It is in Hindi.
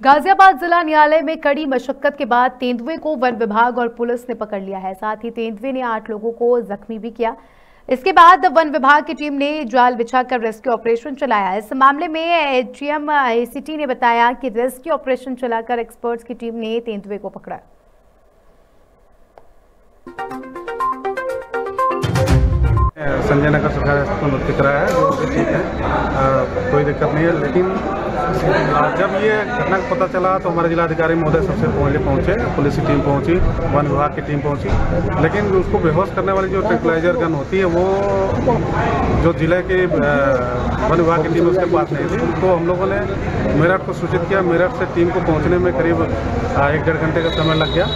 गाजियाबाद जिला न्यायालय में कड़ी मशक्कत के बाद तेंदुए को वन विभाग और पुलिस ने पकड़ लिया है। साथ ही तेंदुए ने आठ लोगों को जख्मी भी किया। इसके बाद वन विभाग की टीम ने जाल बिछाकर रेस्क्यू ऑपरेशन चलाया। इस मामले में एचजीएम एसीटी ने बताया कि रेस्क्यू ऑपरेशन चलाकर एक्सपर्ट्स की टीम ने तेंदुए को पकड़ा। संजय नगर सरकारी है। कोई दिक्कत नहीं है, लेकिन जब ये घटना का पता चला तो हमारे जिलाधिकारी महोदय सबसे पहले पहुँचे, पुलिस की टीम पहुँची, वन विभाग की टीम पहुँची। लेकिन उसको बेहोश करने वाली जो ट्रैंकुलाइजर गन होती है, वो जो ज़िले के वन विभाग की टीम उसके पास नहीं थी। तो हम लोगों ने मेरठ को सूचित किया, मेरठ से टीम को पहुँचने में करीब एक डेढ़ घंटे का समय लग गया।